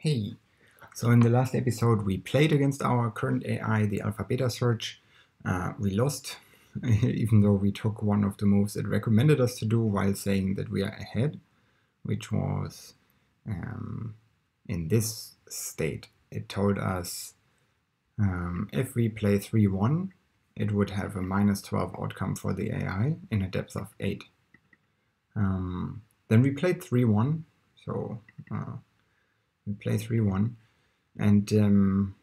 Hey, so in the last episode we played against our current AI, the Alpha Beta Search. Uh, we lost, even though we took one of the moves it recommended us to do while saying that we are ahead, which was um, in this state. It told us um, if we play 3-1, it would have a minus 12 outcome for the AI in a depth of 8. Um, then we played 3-1, so uh, we play 3-1 and um,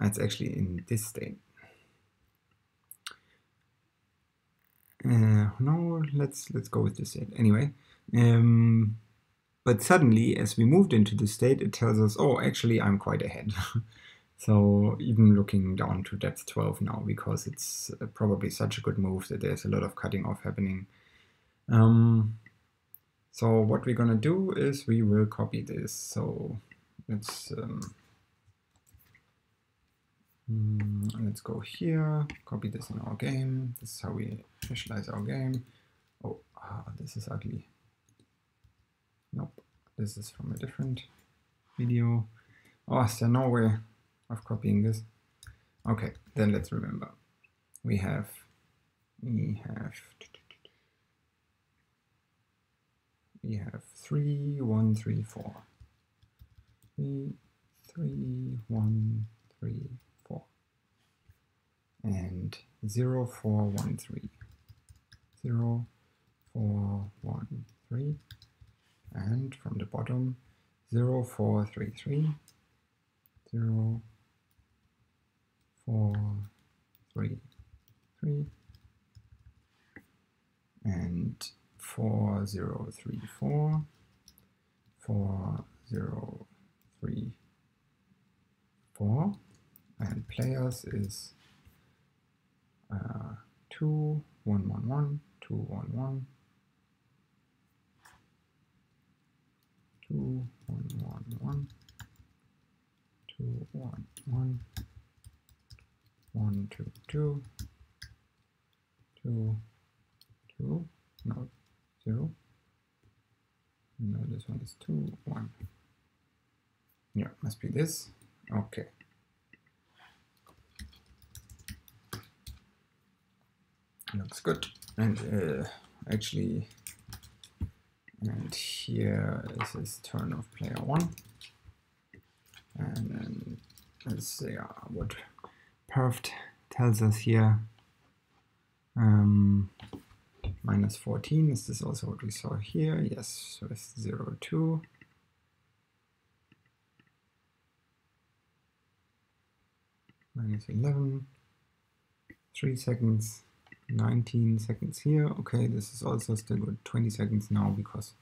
it's actually in this state. Uh, no, let's let's go with this state anyway. Um, but suddenly, as we moved into the state, it tells us, oh, actually, I'm quite ahead. so even looking down to depth 12 now, because it's uh, probably such a good move that there's a lot of cutting off happening. Um, so what we're gonna do is we will copy this. So let's um, mm, let's go here, copy this in our game. This is how we initialize our game. Oh, ah, this is ugly. Nope, this is from a different video. Oh, is there no way of copying this? Okay, then let's remember. We have, we have, we have three, one, three, four three, three, one, three, four, and zero, four, one, three, zero, four, one, three, and from the bottom, zero, four, three, three, zero, four, three, three, and four, zero, three, four, four, zero, three, four, and players is uh, two, one, one, one, two, one, one, two, one, one, one, two, one, one, one, two, two, two, two, no, zero. No, this one is two, one. Yeah, must be this. Okay. Looks good. And uh, actually, and here is this turn of player one. And then let's see uh, what perft tells us here. Um, minus 14, is this also what we saw here? Yes, so it's 0, 2. Minus 11, 3 seconds, 19 seconds here. Okay, this is also still good, 20 seconds now because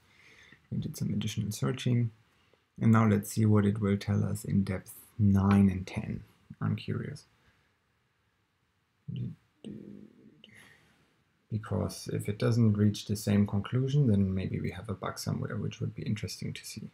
we did some additional searching. And now let's see what it will tell us in depth 9 and 10. I'm curious. Because if it doesn't reach the same conclusion, then maybe we have a bug somewhere, which would be interesting to see.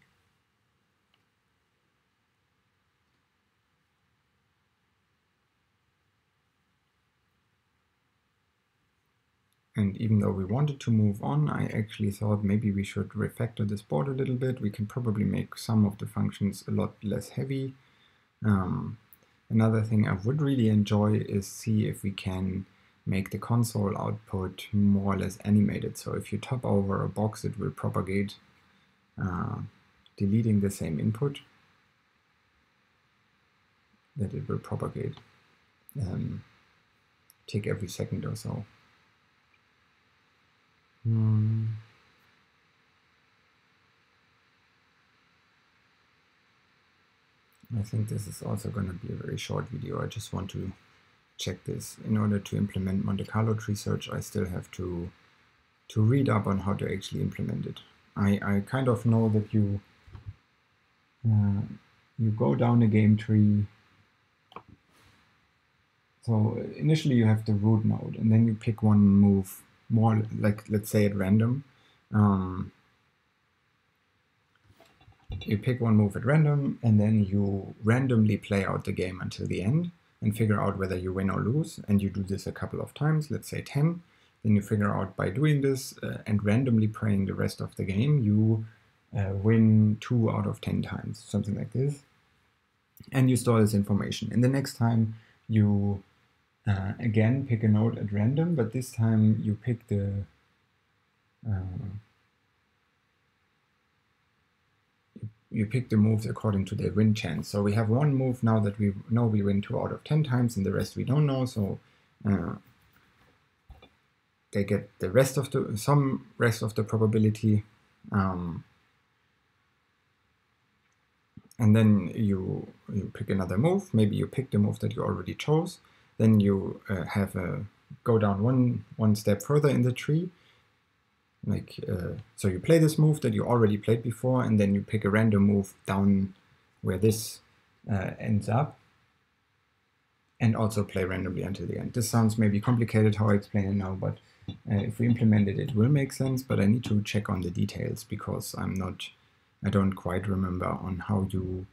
And even though we wanted to move on, I actually thought maybe we should refactor this board a little bit. We can probably make some of the functions a lot less heavy. Um, another thing I would really enjoy is see if we can make the console output more or less animated. So if you top over a box, it will propagate, uh, deleting the same input, that it will propagate, um, take every second or so. Hmm. I think this is also going to be a very short video. I just want to check this. In order to implement Monte Carlo tree search, I still have to to read up on how to actually implement it. I, I kind of know that you uh, you go down a game tree. So initially you have the root node, and then you pick one move more like let's say at random. Um, you pick one move at random and then you randomly play out the game until the end and figure out whether you win or lose. And you do this a couple of times, let's say 10. Then you figure out by doing this uh, and randomly playing the rest of the game, you uh, win two out of 10 times, something like this. And you store this information. And the next time you uh, again pick a node at random, but this time you pick the uh, you pick the moves according to their win chance. So we have one move now that we know we win two out of 10 times and the rest we don't know. So uh, they get the rest of the, some rest of the probability. Um, and then you, you pick another move. Maybe you pick the move that you already chose. Then you uh, have a go down one, one step further in the tree like uh, so you play this move that you already played before and then you pick a random move down where this uh, ends up and also play randomly until the end. This sounds maybe complicated how I explain it now, but uh, if we implement it, it will make sense, but I need to check on the details because I'm not, I don't quite remember on how you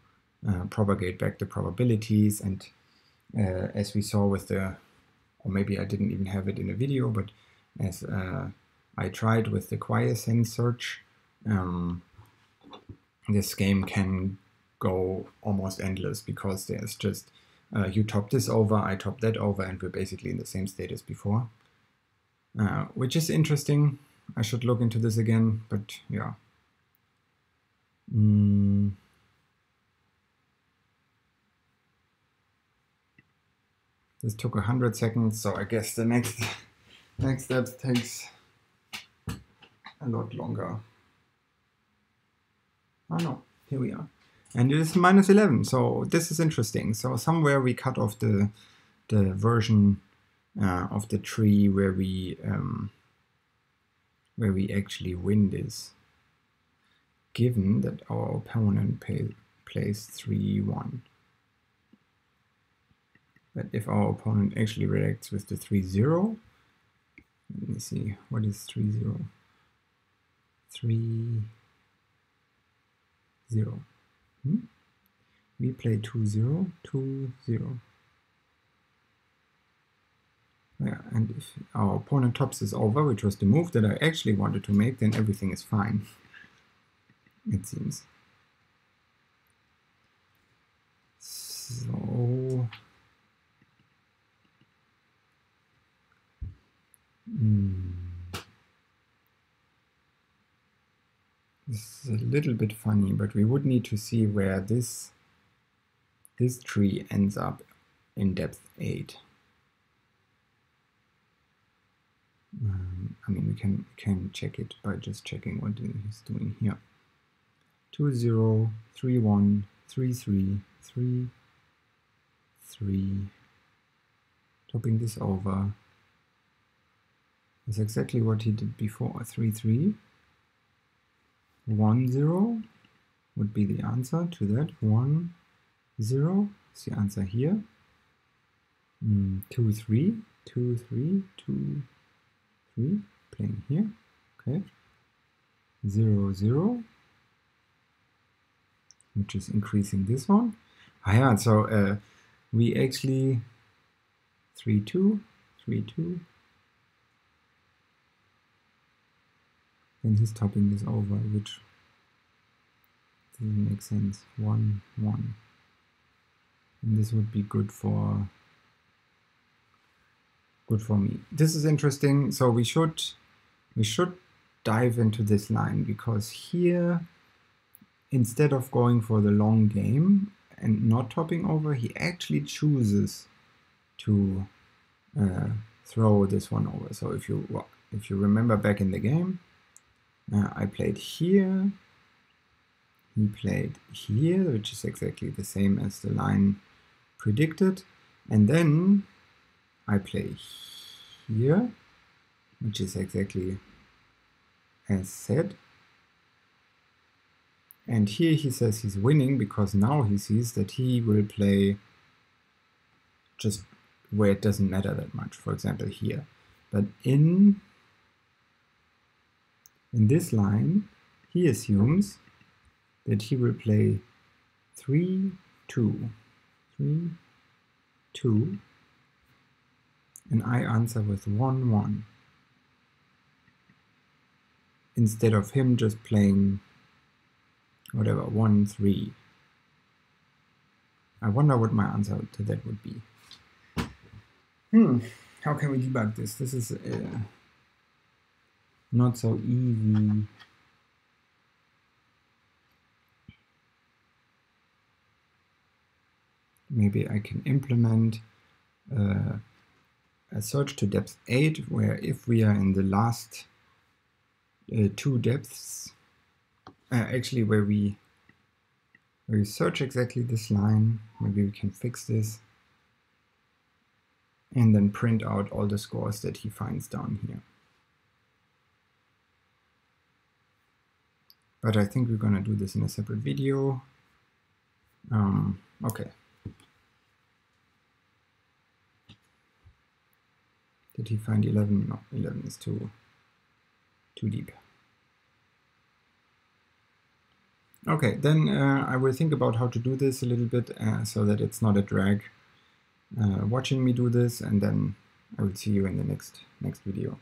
uh, propagate back the probabilities and uh, as we saw with the, or maybe I didn't even have it in a video, but as uh, I tried with the quiescent search. Um, this game can go almost endless because there's just uh, you top this over, I top that over, and we're basically in the same state as before. Uh, which is interesting. I should look into this again, but yeah. Mm. This took a hundred seconds, so I guess the next next step takes a lot longer. Oh no, here we are. And it is minus 11, so this is interesting. So somewhere we cut off the, the version uh, of the tree where we um, where we actually win this, given that our opponent pay, plays 3-1. But if our opponent actually reacts with the 3-0, let me see, what is 3-0? three zero. Hmm? We play two zero two zero. Yeah, and if our opponent tops this over, which was the move that I actually wanted to make, then everything is fine. It seems. So hmm. This is a little bit funny, but we would need to see where this, this tree ends up in depth 8. Um, I mean, we can, can check it by just checking what he's doing here. 2, 0, 3, 1, 3, 3, 3, 3, topping this over. That's exactly what he did before, 3, 3. 1, 0 would be the answer to that. 1, 0 is the answer here. Mm, 2, 3, 2, 3, 2, 3, playing here. Okay. 0, 0, which is increasing this one. Ah, yeah, so uh, we actually 3, 2, 3, 2, then he's topping this over, which doesn't make sense. 1, 1. And this would be good for good for me. This is interesting. So we should we should dive into this line because here instead of going for the long game and not topping over, he actually chooses to uh, throw this one over. So if you if you remember back in the game, uh, I played here, he played here, which is exactly the same as the line predicted, and then I play here, which is exactly as said. And here he says he's winning because now he sees that he will play just where it doesn't matter that much, for example here. But in in this line, he assumes that he will play 3, 2, 3, 2, and I answer with 1, 1. Instead of him just playing whatever, 1, 3. I wonder what my answer to that would be. Hmm, how can we debug this? This is uh, not so easy. Maybe I can implement uh, a search to depth 8, where if we are in the last uh, two depths, uh, actually where we where we search exactly this line, maybe we can fix this, and then print out all the scores that he finds down here. But I think we're gonna do this in a separate video. Um, okay. Did he find 11? No, 11 is too, too deep. Okay, then uh, I will think about how to do this a little bit uh, so that it's not a drag uh, watching me do this and then I will see you in the next next video.